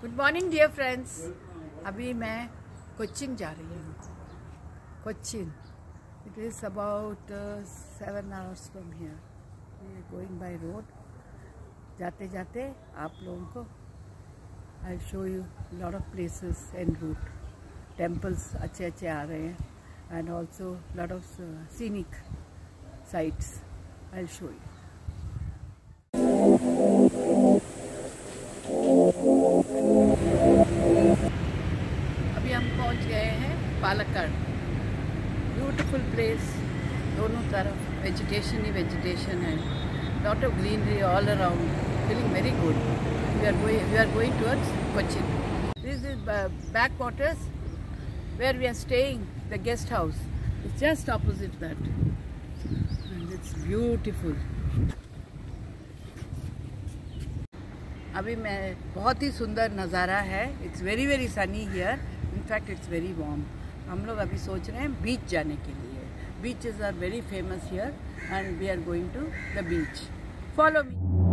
Good morning dear friends अभी मैं coaching जा रही हूँ। Coaching. It is about seven hours from here going by road जाते जाते आप लोगों को I show you lot of places and route temples अच्छे अच्छे आ रहे हैं। And also lot of scenic sites I show you Palakkad. Beautiful place दोनों तरफ़ वेजिटेशन ही वेजिटेशन है. Lot of greenery all around feeling very good we are going we are going towards Cochin this is back quarters where we are staying the guest house it's just opposite that and it's beautiful अभी मैं बहुत ही सुंदर नज़ारा है. It's very very sunny here in fact it's very warm हम लोग अभी सोच रहे हैं बीच जाने के लिए। Beaches are very famous here and we are going to the beach follow me